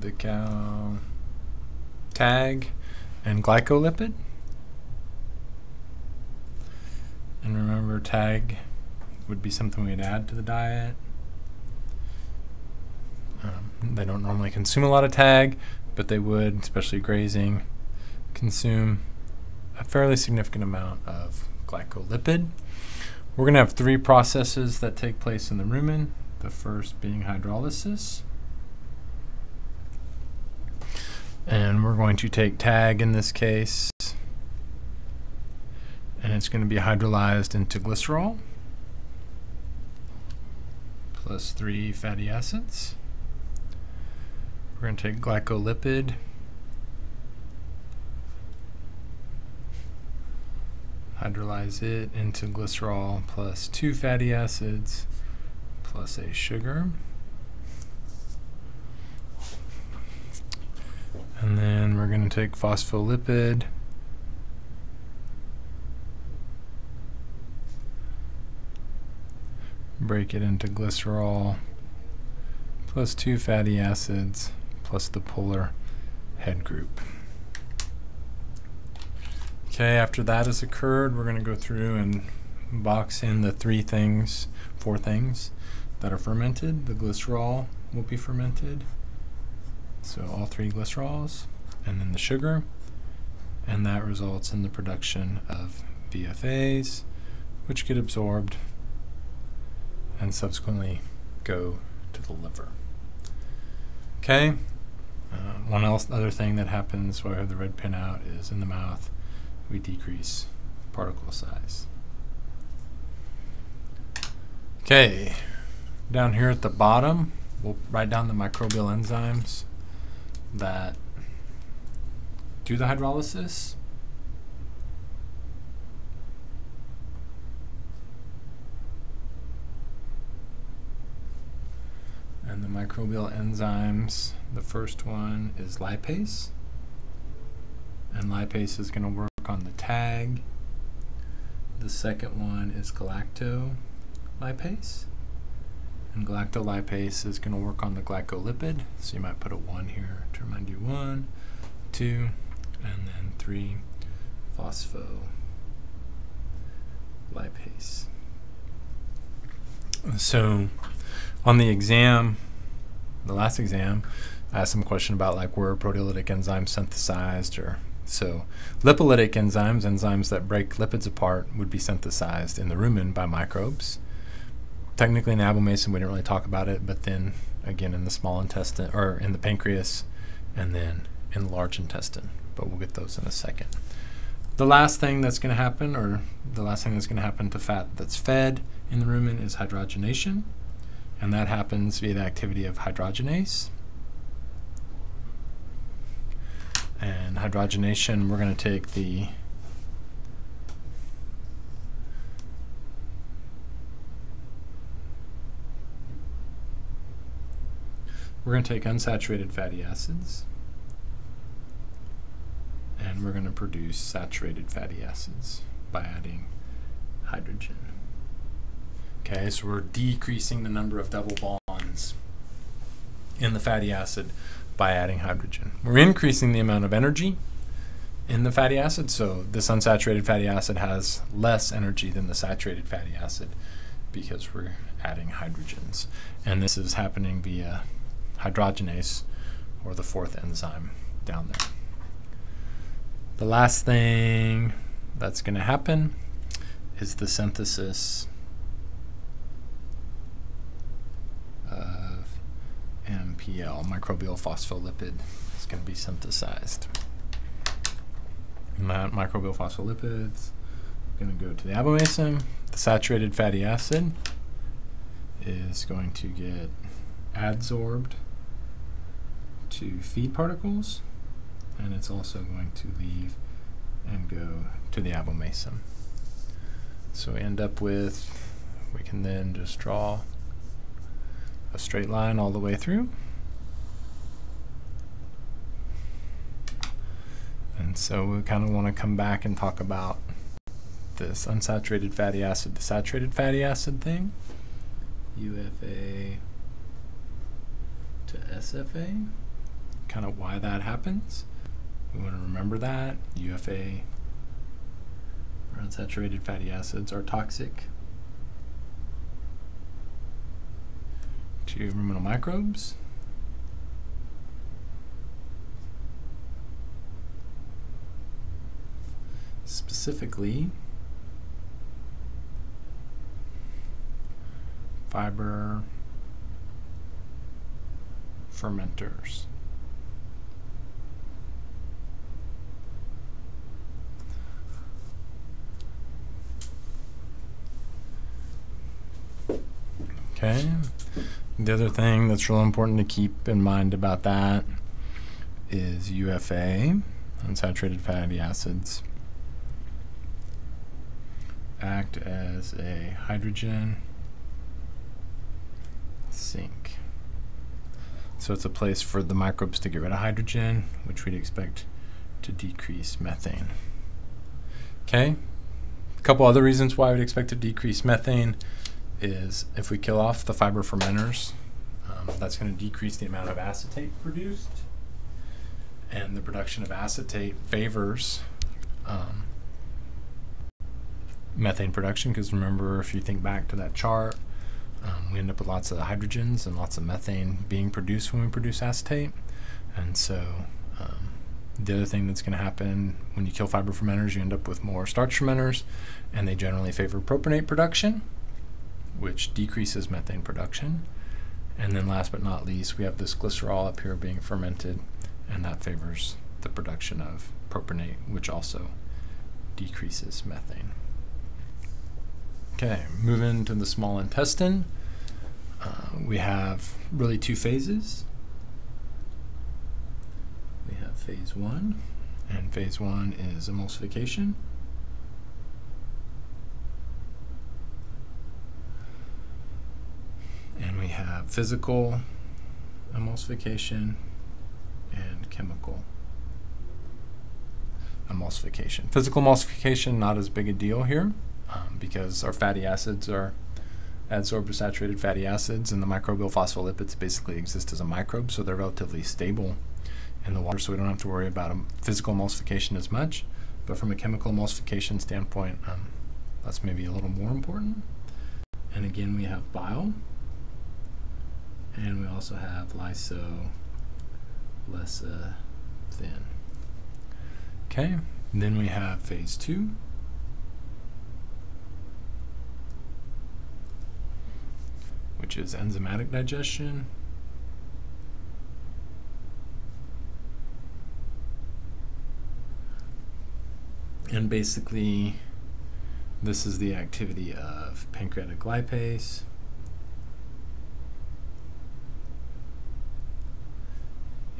the cow tag and glycolipid. And remember, tag would be something we'd add to the diet. Um, they don't normally consume a lot of tag, but they would, especially grazing, consume a fairly significant amount of glycolipid. We're going to have three processes that take place in the rumen, the first being hydrolysis. And we're going to take tag in this case, and it's going to be hydrolyzed into glycerol plus three fatty acids. We're going to take glycolipid hydrolyze it into glycerol plus two fatty acids plus a sugar. And then we're going to take phospholipid. Break it into glycerol plus two fatty acids plus the polar head group. Okay, after that has occurred, we're going to go through and box in the three things, four things that are fermented. The glycerol will be fermented. So all three glycerols, and then the sugar. And that results in the production of VFAs, which get absorbed and subsequently go to the liver. Okay. Uh, one else, other thing that happens while I have the red pin out is in the mouth we decrease particle size. Okay, down here at the bottom, we'll write down the microbial enzymes that do the hydrolysis. And the microbial enzymes, the first one is lipase. And lipase is going to work on the tag. The second one is galactolipase. And galactolipase is going to work on the glycolipid. So you might put a 1 here to remind you 1, 2, and then 3 phospholipase. So on the exam, the last exam, I asked some question about like where proteolytic enzymes synthesized or so, lipolytic enzymes, enzymes that break lipids apart, would be synthesized in the rumen by microbes. Technically, in abomasum, we didn't really talk about it, but then again in the small intestine or in the pancreas, and then in the large intestine. But we'll get those in a second. The last thing that's going to happen, or the last thing that's going to happen to fat that's fed in the rumen, is hydrogenation, and that happens via the activity of hydrogenase. and hydrogenation, we're going to take the we're going to take unsaturated fatty acids and we're going to produce saturated fatty acids by adding hydrogen. Okay, so we're decreasing the number of double bonds in the fatty acid by adding hydrogen. We're increasing the amount of energy in the fatty acid, so this unsaturated fatty acid has less energy than the saturated fatty acid because we're adding hydrogens. And this is happening via hydrogenase or the fourth enzyme down there. The last thing that's going to happen is the synthesis of MPL, microbial phospholipid, is going to be synthesized. And that microbial phospholipids going to go to the abomasum. The saturated fatty acid is going to get adsorbed to feed particles, and it's also going to leave and go to the abomasum. So we end up with, we can then just draw a straight line all the way through. And so we kind of want to come back and talk about this unsaturated fatty acid to saturated fatty acid thing. UFA to SFA. Kind of why that happens. We want to remember that UFA or unsaturated fatty acids are toxic to ruminal microbes. Specifically, fiber fermenters. Okay. The other thing that's real important to keep in mind about that is UFA, unsaturated fatty acids, act as a hydrogen sink. So it's a place for the microbes to get rid of hydrogen, which we'd expect to decrease methane. Okay, a couple other reasons why we'd expect to decrease methane is if we kill off the fiber fermenters, um, that's going to decrease the amount of acetate produced. And the production of acetate favors um, methane production because remember, if you think back to that chart, um, we end up with lots of hydrogens and lots of methane being produced when we produce acetate. And so, um, the other thing that's going to happen when you kill fiber fermenters, you end up with more starch fermenters, and they generally favor propionate production which decreases methane production. And then last but not least, we have this glycerol up here being fermented, and that favors the production of propionate, which also decreases methane. Okay, moving to the small intestine, uh, we have really two phases. We have phase one, and phase one is emulsification. And we have physical emulsification and chemical emulsification. Physical emulsification, not as big a deal here um, because our fatty acids are adsorbed saturated fatty acids, and the microbial phospholipids basically exist as a microbe, so they're relatively stable in the water, so we don't have to worry about a physical emulsification as much. But from a chemical emulsification standpoint, um, that's maybe a little more important. And again, we have bile, and we also have lyso less uh, thin. Okay, then we have phase two. Which is enzymatic digestion. And basically, this is the activity of pancreatic lipase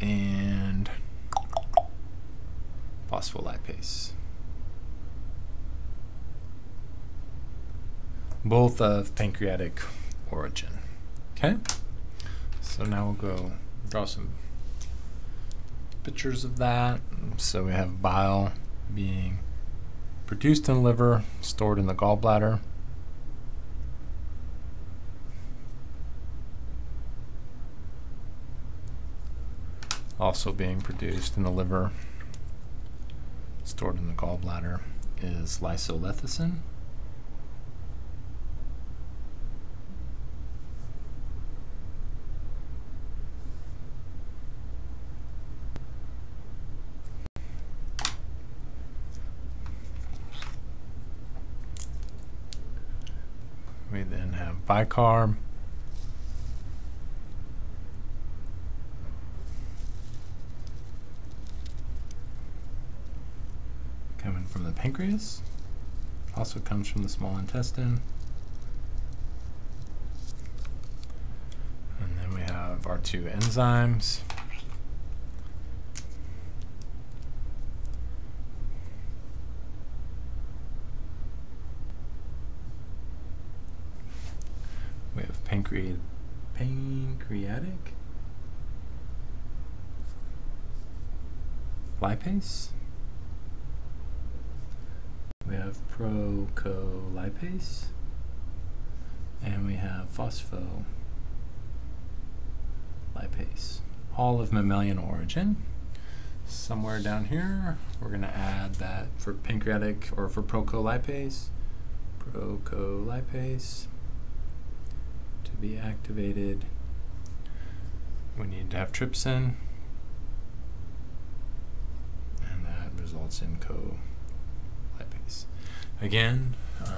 and phospholipase. Both of pancreatic origin. Okay? So now we'll go draw some pictures of that. So we have bile being produced in the liver, stored in the gallbladder. Also being produced in the liver, stored in the gallbladder, is lysolecithin. We then have bicarb. Pancreas. Also comes from the small intestine. And then we have our two enzymes. We have pancreatic pancreatic lipase we have procholipase, and we have phospholipase, all of mammalian origin. Somewhere down here, we're going to add that for pancreatic or for procholipase, procholipase to be activated. We need to have trypsin, and that results in colipase. Again, um,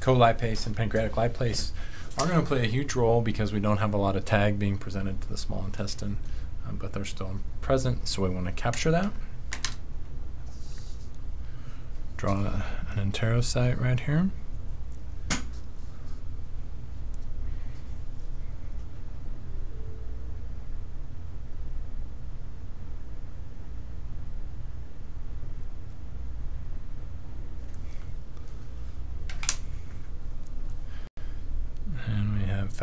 colipase and pancreatic lipase are going to play a huge role because we don't have a lot of tag being presented to the small intestine, um, but they're still present, so we want to capture that. Draw an enterocyte right here.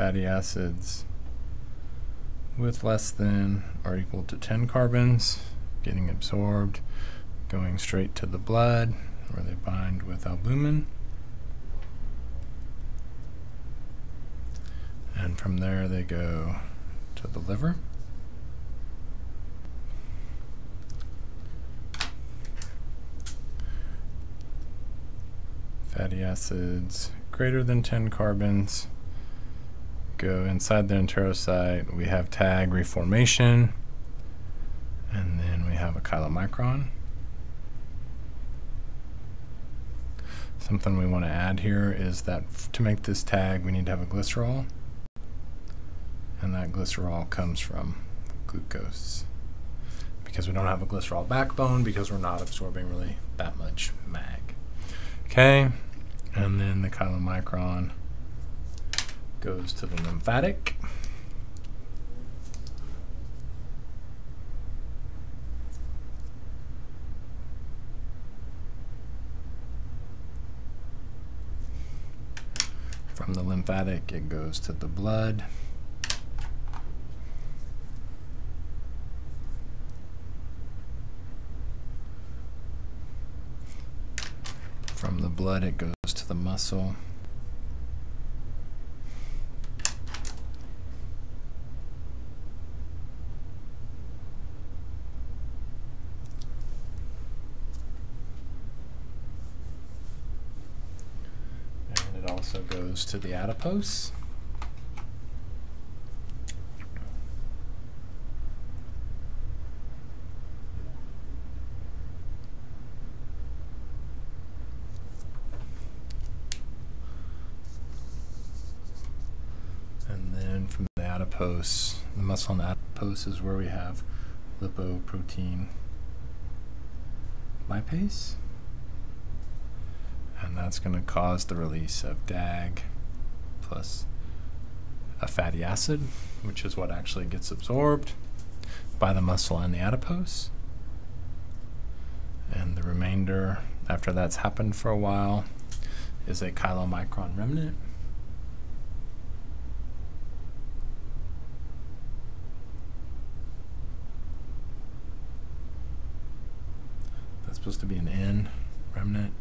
Fatty acids with less than or equal to 10 carbons getting absorbed, going straight to the blood where they bind with albumin. And from there they go to the liver. Fatty acids greater than 10 carbons go inside the enterocyte, we have tag reformation, and then we have a chylomicron. Something we want to add here is that to make this tag, we need to have a glycerol, and that glycerol comes from glucose. Because we don't have a glycerol backbone, because we're not absorbing really that much mag. Okay, and then the chylomicron goes to the lymphatic. From the lymphatic, it goes to the blood. From the blood, it goes to the muscle. also goes to the adipose. And then from the adipose, the muscle in the adipose is where we have lipoprotein lipase and that's going to cause the release of DAG plus a fatty acid, which is what actually gets absorbed by the muscle and the adipose. And the remainder, after that's happened for a while, is a chylomicron remnant. That's supposed to be an N remnant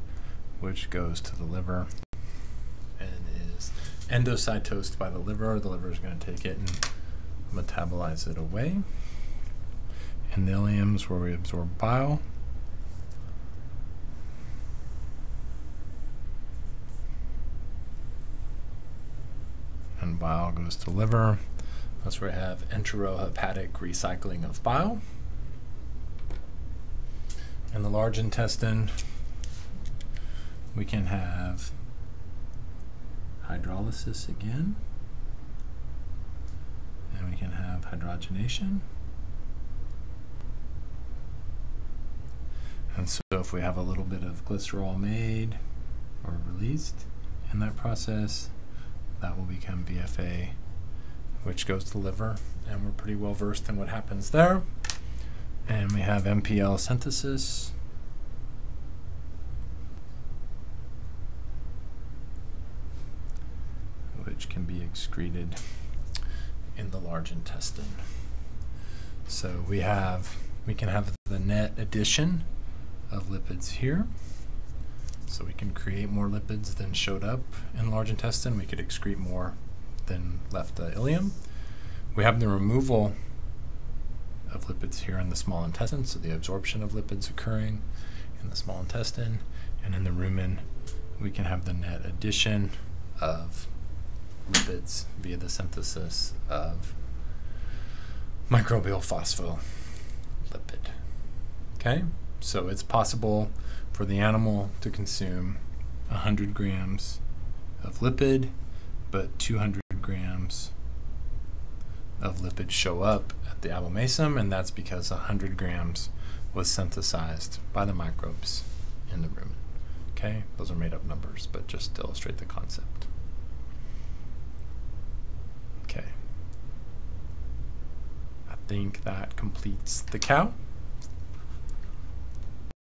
which goes to the liver endocytosed by the liver. The liver is going to take it and metabolize it away. In the ileums, where we absorb bile. And bile goes to liver. That's where we have enterohepatic recycling of bile. In the large intestine, we can have hydrolysis again. And we can have hydrogenation. And so if we have a little bit of glycerol made or released in that process, that will become VFA, which goes to the liver. And we're pretty well versed in what happens there. And we have MPL synthesis. which can be excreted in the large intestine. So we have we can have the net addition of lipids here. So we can create more lipids than showed up in large intestine. We could excrete more than left the ileum. We have the removal of lipids here in the small intestine, so the absorption of lipids occurring in the small intestine. And in the rumen, we can have the net addition of lipids via the synthesis of microbial phospholipid. Okay, so it's possible for the animal to consume 100 grams of lipid, but 200 grams of lipids show up at the abomasum, and that's because 100 grams was synthesized by the microbes in the rumen. Okay, those are made up numbers, but just to illustrate the concept. Okay. I think that completes the cow.